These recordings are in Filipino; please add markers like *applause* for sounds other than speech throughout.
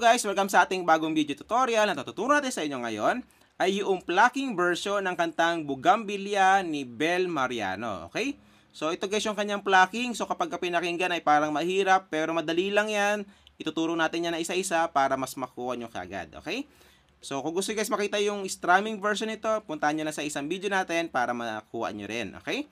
guys, welcome sa ating bagong video tutorial na tuturo natin sa inyo ngayon ay yung plucking version ng kantang Bugambilya ni Bel Mariano. Okay? So ito guys yung kanyang plucking. So kapag pinakinggan ay parang mahirap pero madali lang yan. Ituturo natin yan na isa-isa para mas makuha nyo kagad. Okay? So kung gusto guys makita yung strumming version nito, puntahan nyo na sa isang video natin para makuha nyo rin. Okay?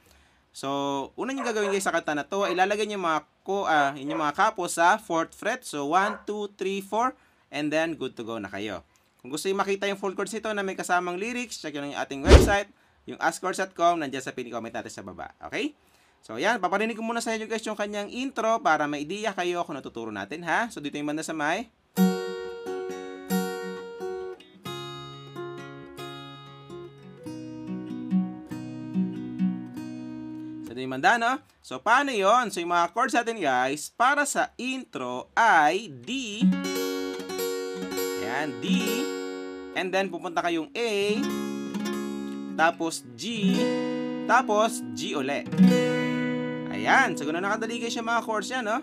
So, una nyo gagawin guys sa kanta na to, ilalagay nyo mga, ko, uh, inyong mga kapos sa 4th fret. So, 1, 2, 3, 4, and then good to go na kayo. Kung gusto nyo makita yung full chords nito na may kasamang lyrics, check nyo yung ating website, yung askchords.com, nandiyan sa pin-comment natin sa baba. Okay? So, yan. Paparinig ko muna sa inyo guys yung kanyang intro para may idea kayo kung natuturo natin, ha? So, dito yung banda sa may. Mandano. So, paano yon So, yung mga chords natin guys, para sa intro ay D. Ayan, D. And then, pupunta kayong A. Tapos G. Tapos G uli. Ayan. So, ganun nakadali guys yung mga chords yan, no?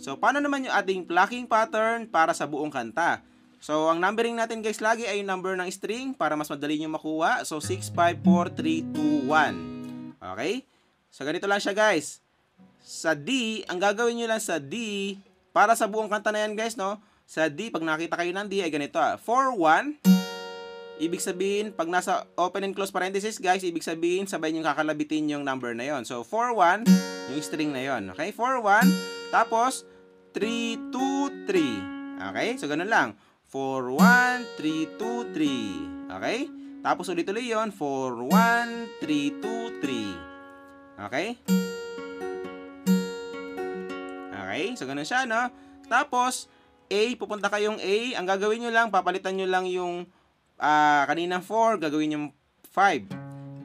So, paano naman yung ating plucking pattern para sa buong kanta? So, ang numbering natin guys lagi ay yung number ng string para mas madali nyo makuha. So, 6, 5, 4, 3, 2, 1. Okay? So, ganito lang siya guys. Sa D, ang gagawin nyo lang sa D, para sa buong kanta na yan guys, no? Sa D, pag nakita kayo ng D, ay ganito ah. 4, 1. Ibig sabihin, pag nasa open and close parenthesis guys, ibig sabihin, sabay nyo kakalabitin yung number na yon. So, 4, 1, yung string na yon. Okay? 4, 1. Tapos, 3, 2, 3. Okay? So, ganun lang. 4, 1, 3, 2, 3. Okay? Tapos ulit-ulit yon 4, 1, 3, 2, 3. Okay? Okay, so ganun siya, no? Tapos, A, pupunta kayong A. Ang gagawin nyo lang, papalitan nyo lang yung uh, kaninang 4, gagawin yung 5.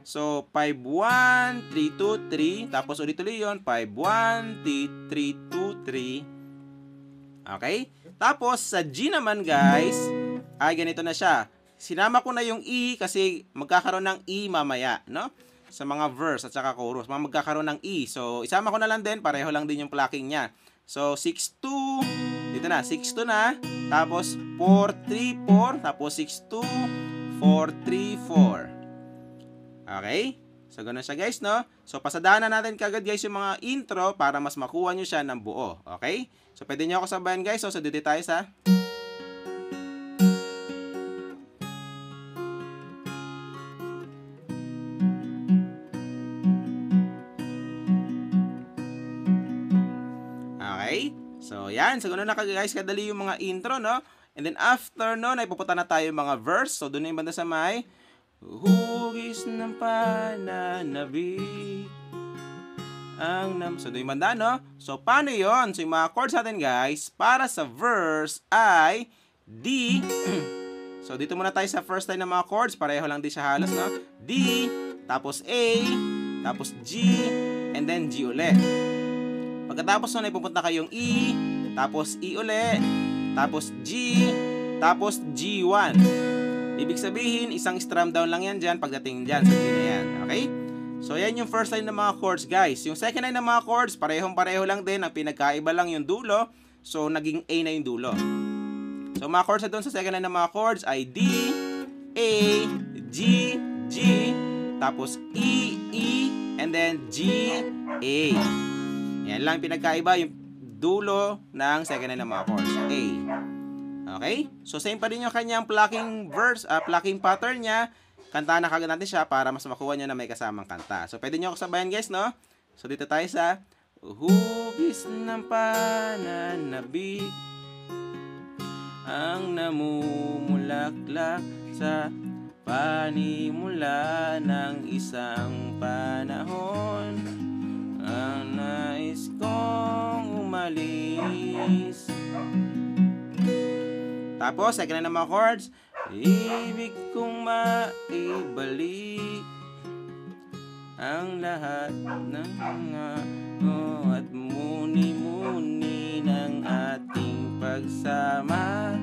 So, 5, 1, 3, 2, 3. Tapos, ulit-ulit yun. 5, 1, 3, 2, 3. Okay? Tapos, sa G naman, guys, ay ganito na siya. Sinama ko na yung E kasi magkakaroon ng E mamaya, no? Sa mga verse at saka chorus. Mga magkakaroon ng E. So, isama ko na lang din. Pareho lang din yung plucking niya. So, 6-2. Dito na. 6-2 na. Tapos, 4-3-4. Tapos, 6-2. 4-3-4. Okay? So, ganun siya guys, no? So, pasadahan na natin kagad guys yung mga intro para mas makuha nyo siya ng buo. Okay? So, pwede nyo ako sabayan guys. So, so dito tayo sa... yan. So, ganun na guys kadali yung mga intro, no? And then, after no, ay pupunta na tayo mga verse. So, doon na yung banda sa may Hugis ng pananabik ang nam... So, doon yung banda, no? So, paano yon So, yung mga chords natin, guys, para sa verse ay D. *clears throat* so, dito muna tayo sa first line ng mga chords. Pareho lang din siya halos, no? D, tapos A, tapos G, and then G ulit. Pagkatapos nun ay pupunta kayong E, tapos E uli, tapos G, tapos G1. Ibig sabihin, isang strum down lang yan dyan pagdating dyan sa G na yan. Okay? So, yan yung first line ng mga chords, guys. Yung second line ng mga chords, parehong-pareho lang din. Ang pinagkaiba lang yung dulo. So, naging A na yung dulo. So, mga chords na doon sa second line ng mga chords ay D, A, G, G, tapos E, E, and then G, A. Yan lang pinagkaiba yung dulo ng second line ng mga chords. A. Okay? So, same pa rin yung kanyang plucking verse, uh, plucking pattern niya. Kantahan na kagad natin siya para mas makuha nyo na may kasamang kanta. So, pwede nyo ako sabayan guys, no? So, dito tayo sa Hugis ng pananabik ang namumulaklak sa panimula ng isang panahon umalis. Tapos, second na mga chords. Ibig kong maibalik Ang lahat ng mga oh, At muni-muni ng ating pagsama.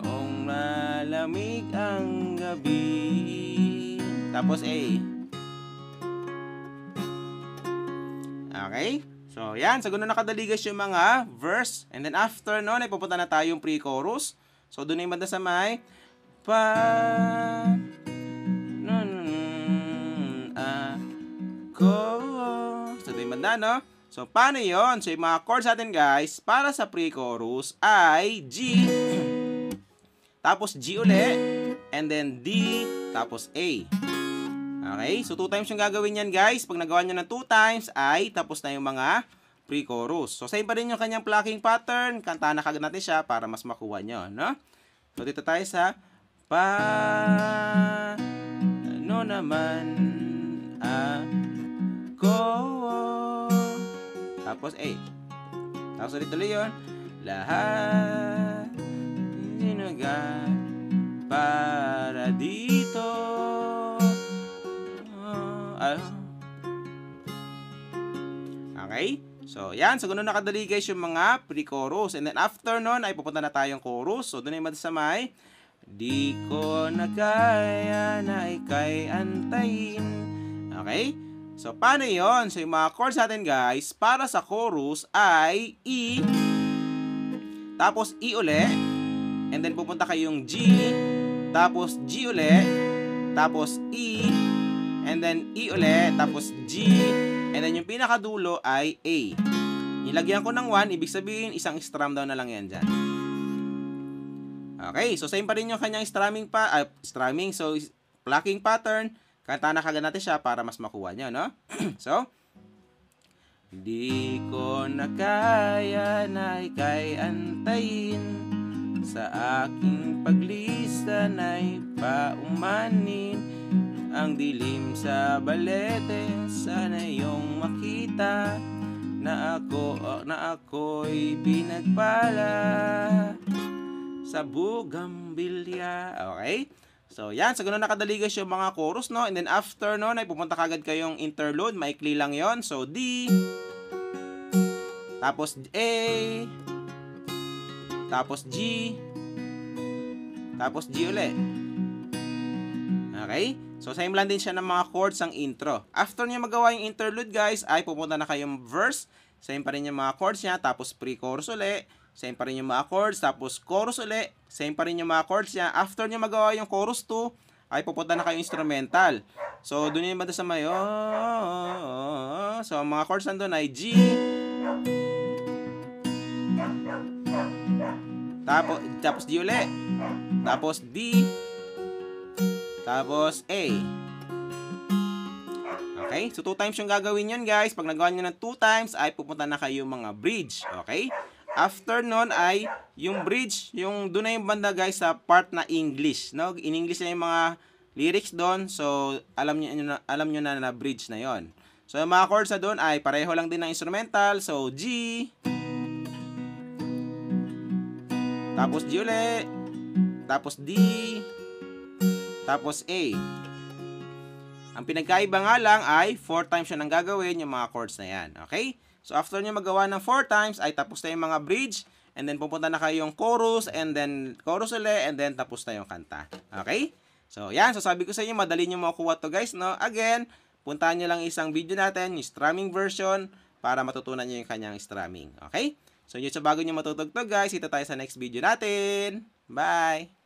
Noong malamig ang gabi. Tapos A. Okay? So, yan. Sa ganun nakadali guys yung mga verse. And then after nun, ay pupunta na tayo yung pre-chorus. So, doon na yung banda sa may pa no, no, no, ah, ko. So, doon yung banda, no? So, paano yon So, yung mga chords natin guys, para sa pre-chorus ay G, *clears throat* tapos G uli, and then D, tapos A. Okay? So, two times yung gagawin yan, guys. Pag nagawa nyo ng two times, ay tapos na yung mga pre-chorus. So, same pa rin yung kanyang plucking pattern. Kantahan na kagad natin siya para mas makuha nyo, no? So, dito tayo sa pa ano naman ako tapos A. Tapos ulit tuloy yun. Lahat sinaga para dito. Okay? So, yan. So, ganun nakadali guys yung mga pre-chorus. And then, after nun, ay pupunta na tayong chorus. So, doon ay sa may Di ko na kaya na ikay antayin. Okay? So, paano yon So, yung mga chords natin guys, para sa chorus ay E, tapos E uli, and then pupunta kayong G, tapos G uli, tapos E, and then E uli, tapos G, and then yung pinakadulo ay A. Nilagyan ko ng 1, ibig sabihin isang strum down na lang yan dyan. Okay, so same pa rin yung kanyang strumming pa, uh, strumming, so plucking pattern, kanta na kagad natin siya para mas makuha nyo, no? *clears throat* so, Di ko na kaya na ikay antayin Sa aking paglista na'y paumanin Ang dilim sa balete Sana iyong makita Na ako, na ako'y pinagpala Sa bugambilya Okay? So, yan. So, ganun nakadali guys yung mga chorus, no? And then, after nun, ay pupunta kagad kayong interlude. Maikli lang yon So, D. Tapos, A. Tapos, G. Tapos, G ulit. Okay? So, same lang din siya ng mga chords ang intro. After niya magawa yung interlude, guys, ay pupunta na kayong verse. Same pa rin yung mga chords niya. Tapos, pre-chorus ulit. Same pa rin yung mga chords. Tapos, chorus uli. Same pa rin yung mga chords niya. After niya magawa yung chorus 2, ay pupunta na kayo instrumental. So, doon yung banda sa may, oh, So, ang mga chords nandun ay G. Tapos, tapos D uli. Tapos D. Tapos A. Okay? So, two times yung gagawin yun, guys. Pag nagawa nyo ng two times, ay pupunta na kayo mga bridge. Okay? After nun ay yung bridge, yung doon na yung banda guys sa part na English, no? In English na yung mga lyrics doon. So alam niyo na alam niyo na na bridge na 'yon. So yung mga chords na doon ay pareho lang din ng instrumental. So G Tapos G ulit. Tapos D. Tapos A. Ang pinagkaiba nga lang ay 4 times siya nang gagawin yung mga chords na yan. Okay? So, after nyo magawa ng 4 times, ay tapos na yung mga bridge, and then pupunta na kayo yung chorus, and then chorus ulit, and then tapos na yung kanta. Okay? So, yan. So, sabi ko sa inyo, madali nyo makukuha to guys, no? Again, puntahan nyo lang isang video natin, yung strumming version, para matutunan nyo yung kanyang strumming. Okay? So, yun sa bago nyo matutugtog guys, ito tayo sa next video natin. Bye!